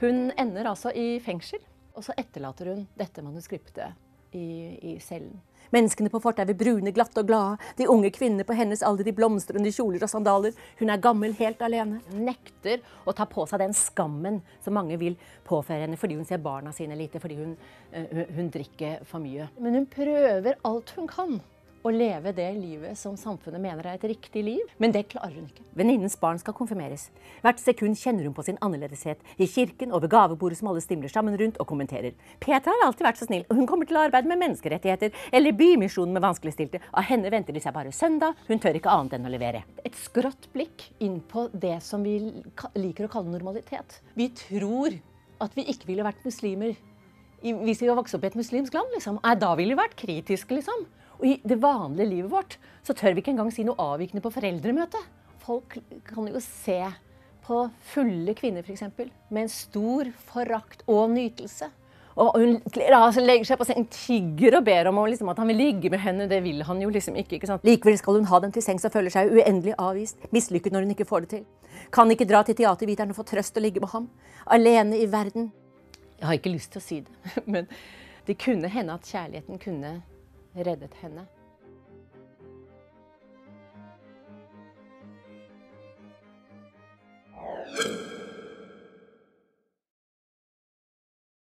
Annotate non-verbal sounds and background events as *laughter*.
Hun ender altså i fengsel, og så etterlater hun dette manuskriptet i, i cellen. Menneskene på fortauet brune, glatte og glade. De unge kvinnene på hennes alder i blomstrende kjoler og sandaler. Hun er gammel, helt alene. Hun nekter å ta på seg den skammen som mange vil påføre henne fordi hun ser barna sine lite, fordi hun, eh, hun, hun drikker for mye. Men hun prøver alt hun kan å leve det livet som samfunnet mener er et riktig liv. Men det klarer hun ikke. Venninnens barn skal konfirmeres. Hvert sekund kjenner hun på sin annerledeshet. I kirken og ved gavebordet som alle stimler sammen rundt og kommenterer. Petra har alltid vært så snill, og hun kommer til å arbeide med menneskerettigheter eller Bymisjonen med vanskeligstilte. Av henne venter de seg bare søndag. Hun tør ikke annet enn å levere. Et skrått blikk inn på det som vi liker å kalle normalitet. Vi tror at vi ikke ville vært muslimer hvis vi var vokst opp i et muslimsk land. liksom. Da ville vi vært kritiske, liksom. Og i det vanlige livet vårt så tør vi ikke engang si noe avvikende på foreldremøte. Folk kan jo se på fulle kvinner f.eks. med en stor forakt og nytelse. Og hun legger seg på sengen, tigger og ber om liksom, at han vil ligge med henne. Det vil han jo liksom ikke. ikke sant? Likevel skal hun ha dem til sengs og føler seg uendelig avvist. Mislykket når hun ikke får det til. Kan ikke dra til teaterviteren og få trøst og ligge med ham. Alene i verden. Jeg har ikke lyst til å si det, *laughs* men det kunne hende at kjærligheten kunne reddet henne.